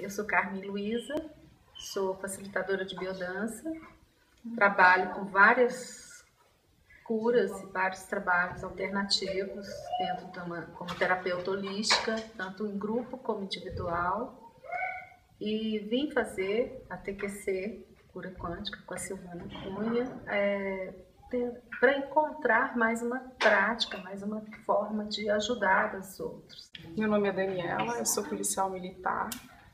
Eu sou Carmen Luiza, sou facilitadora de biodança, trabalho com várias curas e vários trabalhos alternativos dentro de uma, como terapeuta holística, tanto em grupo como individual. E vim fazer a TQC, Cura Quântica, com a Silvana Cunha, é, para encontrar mais uma prática, mais uma forma de ajudar os outros. Meu nome é Daniela, eu sou policial militar,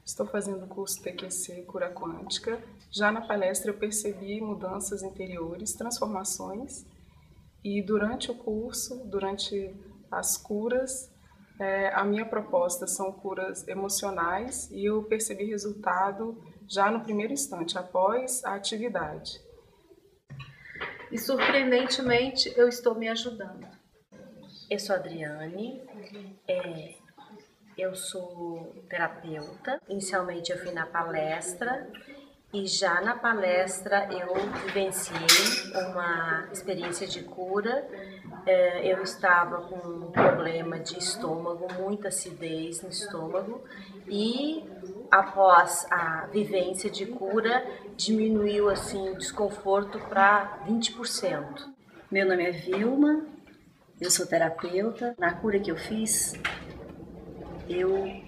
estou fazendo o curso TQC Cura Quântica. Já na palestra eu percebi mudanças interiores, transformações, e durante o curso, durante as curas, é, a minha proposta são curas emocionais e eu percebi resultado já no primeiro instante, após a atividade. E surpreendentemente eu estou me ajudando. Eu sou Adriane, é, eu sou terapeuta. Inicialmente eu fui na palestra e já na palestra eu vivenciei uma experiência de cura. É, eu estava com um problema de estômago, muita acidez no estômago e após a vivência de cura, diminuiu assim o desconforto para 20%. Meu nome é Vilma, eu sou terapeuta. Na cura que eu fiz, eu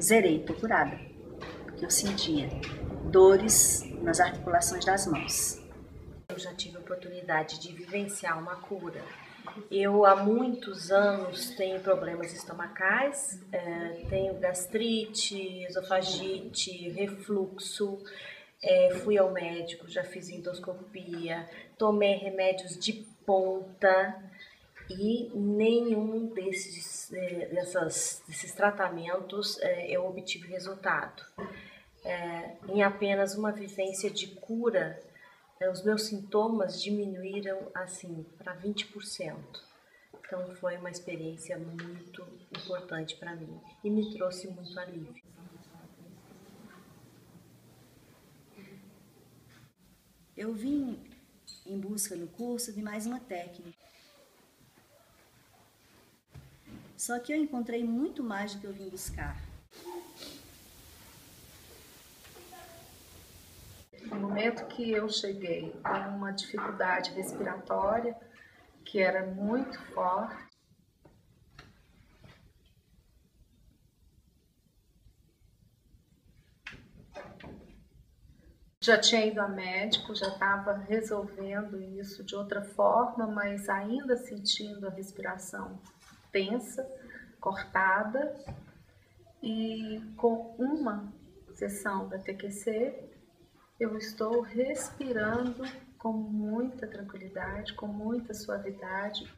zerei, tô curada. Porque eu sentia dores nas articulações das mãos. Eu já tive a oportunidade de vivenciar uma cura eu há muitos anos tenho problemas estomacais, é, tenho gastrite, esofagite, refluxo. É, fui ao médico, já fiz endoscopia, tomei remédios de ponta e nenhum desses, é, dessas, desses tratamentos é, eu obtive resultado. É, em apenas uma vivência de cura, os meus sintomas diminuíram assim para 20%. Então foi uma experiência muito importante para mim e me trouxe muito alívio. Eu vim em busca no curso de mais uma técnica. Só que eu encontrei muito mais do que eu vim buscar. No momento que eu cheguei com uma dificuldade respiratória que era muito forte, já tinha ido a médico, já estava resolvendo isso de outra forma, mas ainda sentindo a respiração tensa, cortada, e com uma sessão da TQC eu estou respirando com muita tranquilidade, com muita suavidade.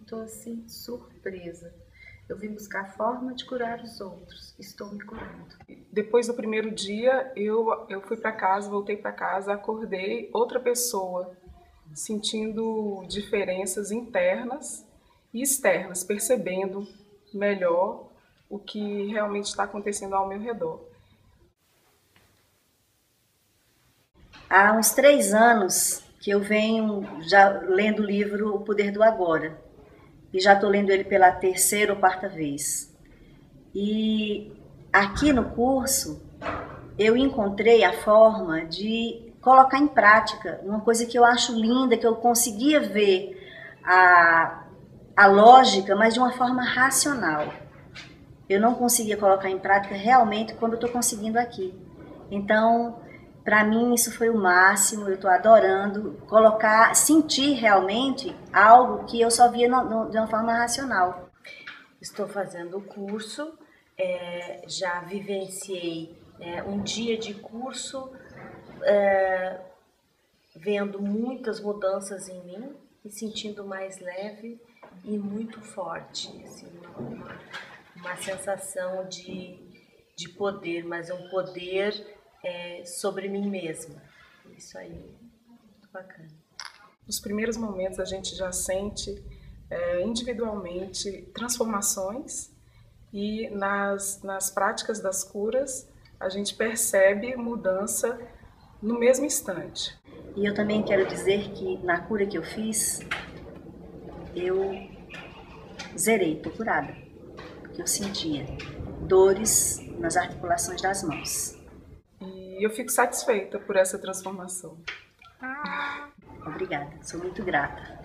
Estou assim surpresa. Eu vim buscar forma de curar os outros. Estou me curando. Depois do primeiro dia, eu, eu fui para casa, voltei para casa, acordei outra pessoa, sentindo diferenças internas e externas, percebendo melhor o que realmente está acontecendo ao meu redor. Há uns três anos que eu venho já lendo o livro O Poder do Agora. E já estou lendo ele pela terceira ou quarta vez. E aqui no curso eu encontrei a forma de colocar em prática uma coisa que eu acho linda, que eu conseguia ver a, a lógica, mas de uma forma racional. Eu não conseguia colocar em prática realmente como eu estou conseguindo aqui. Então, para mim isso foi o máximo. Eu estou adorando colocar, sentir realmente algo que eu só via no, no, de uma forma racional. Estou fazendo o curso, é, já vivenciei é, um dia de curso, é, vendo muitas mudanças em mim e sentindo mais leve e muito forte, assim, uma, uma sensação de, de poder, mas um poder é, sobre mim mesma. Isso aí, muito bacana. Nos primeiros momentos a gente já sente é, individualmente transformações e nas, nas práticas das curas a gente percebe mudança no mesmo instante. E eu também quero dizer que na cura que eu fiz, eu zerei, tô curada. Porque eu sentia dores nas articulações das mãos. E eu fico satisfeita por essa transformação. Obrigada, sou muito grata.